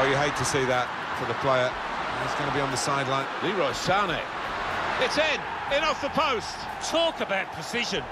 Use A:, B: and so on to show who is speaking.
A: Oh, you hate to see that for the player. He's going to be on the sideline.
B: Leroy Sané. It's in, in off the post.
C: Talk about precision.